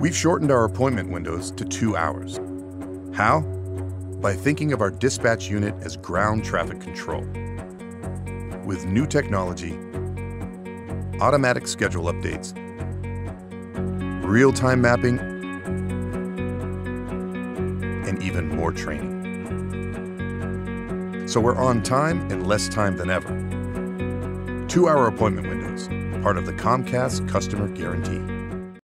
We've shortened our appointment windows to two hours. How? By thinking of our dispatch unit as ground traffic control. With new technology, automatic schedule updates, real-time mapping, and even more training. So we're on time in less time than ever. Two-hour appointment windows, part of the Comcast Customer Guarantee.